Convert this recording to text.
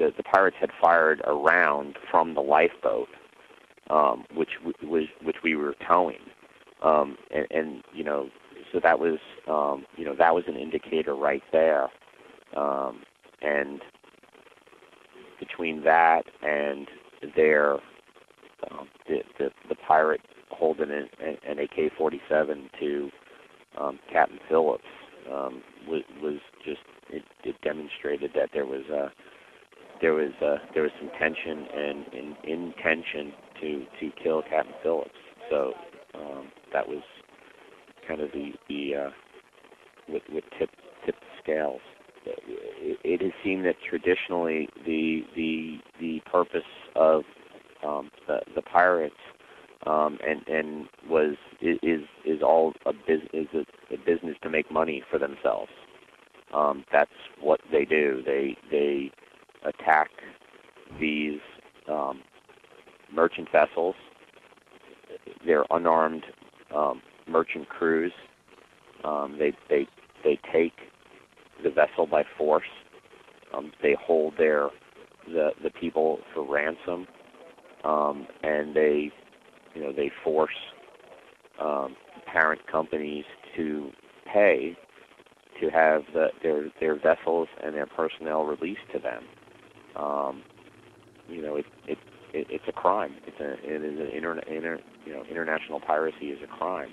the, the pirates had fired a round from the lifeboat, um, which was which we were towing, um, and, and you know, so that was um, you know that was an indicator right there, um, and between that and their um, the, the the pirate holding an, an AK-47 to um, Captain Phillips um, was was just it, it demonstrated that there was a there was a, there was some tension and, intention to to kill Captain Phillips. So um, that was kind of the the uh, with with tip tip scales. It, it has seemed that traditionally the the the purpose of um, the the pirates um, and and was is is all a biz, is a, a business to make money for themselves. Um, that's what they do. They they attack these um, merchant vessels. They're unarmed um, merchant crews. Um, they they they take the vessel by force. Um, they hold their the the people for ransom, um, and they you know they force um, parent companies to pay to have the, their their vessels and their personnel released to them. Um, you know, it, it, it it's a crime. It's a it is an inter, inter you know international piracy is a crime.